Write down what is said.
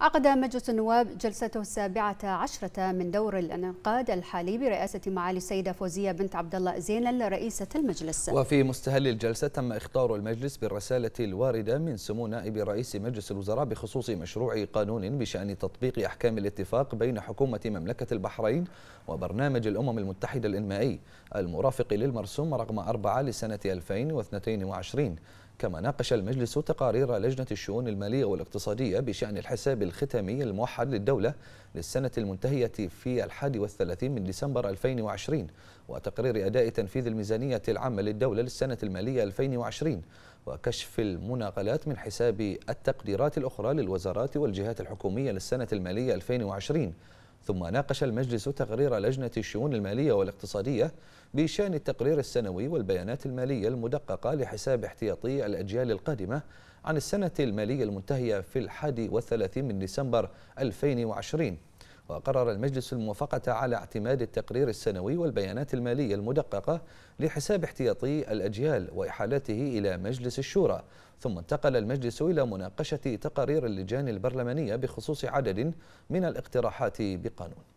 عقد مجلس النواب جلسته السابعة عشرة من دور الانعقاد الحالي برئاسة معالي السيدة فوزية بنت عبد الله زينل رئيسة المجلس. وفي مستهل الجلسة تم إخطار المجلس بالرسالة الواردة من سمو نائب رئيس مجلس الوزراء بخصوص مشروع قانون بشأن تطبيق أحكام الاتفاق بين حكومة مملكة البحرين وبرنامج الأمم المتحدة الإنمائي المرافق للمرسوم رقم 4 لسنة 2022 كما ناقش المجلس تقارير لجنة الشؤون المالية والاقتصادية بشأن الحساب الختامي الموحد للدولة للسنة المنتهية في الحادي والثلاثين من ديسمبر 2020 وتقرير أداء تنفيذ الميزانية العامة للدولة للسنة المالية 2020 وكشف المناقلات من حساب التقديرات الأخرى للوزارات والجهات الحكومية للسنة المالية 2020 ثم ناقش المجلس تقرير لجنة الشؤون المالية والاقتصادية بشأن التقرير السنوي والبيانات المالية المدققة لحساب احتياطي الأجيال القادمة عن السنة المالية المنتهية في الحادي والثلاثين من ديسمبر 2020 وقرر المجلس الموافقة على اعتماد التقرير السنوي والبيانات المالية المدققة لحساب احتياطي الأجيال وإحالته إلى مجلس الشورى. ثم انتقل المجلس إلى مناقشة تقارير اللجان البرلمانية بخصوص عدد من الاقتراحات بقانون.